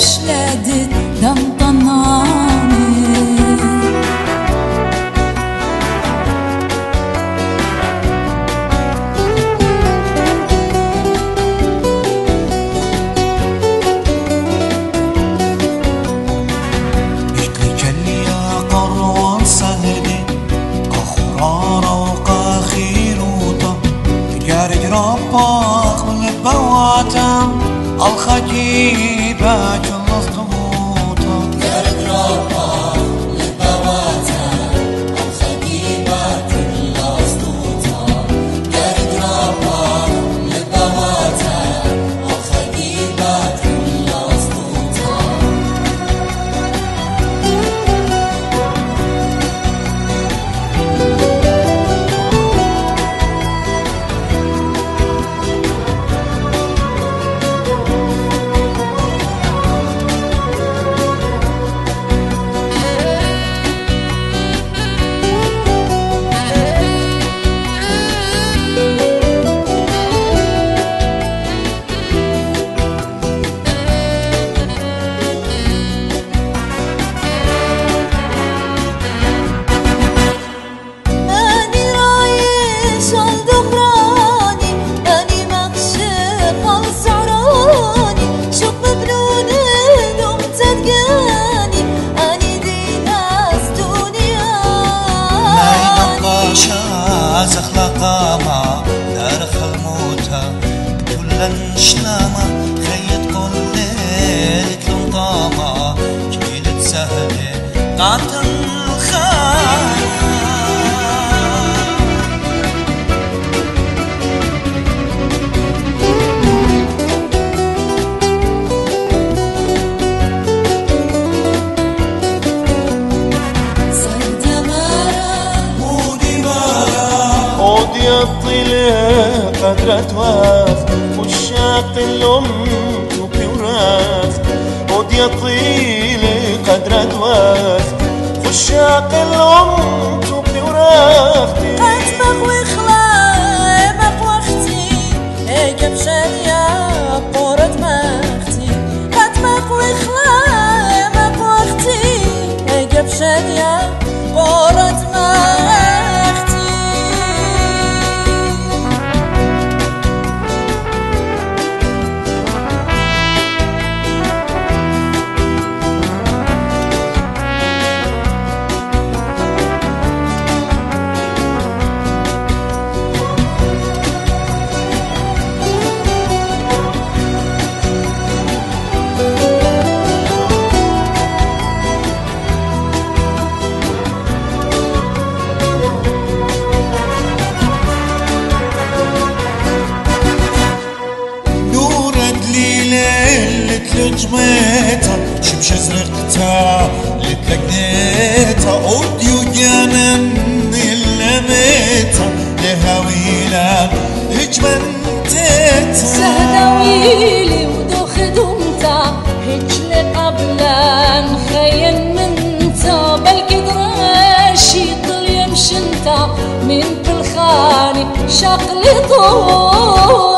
بشلادي. الخكي باج الطيلة قدرة تواف وشاق الأم توبي وراف ودي الطيلة قدرة تواف وشاق الأم توبي وراف قد وخلا مقوى جميتها شمش زرقتها لتلقيتها اودي وجنن لميتها لهويلة هجمنتيتها سهدويلي ودوخ دمتا هجل قبلا خين منتا بلكي دراشي طل يمشنتا من بالخاني شقلي طول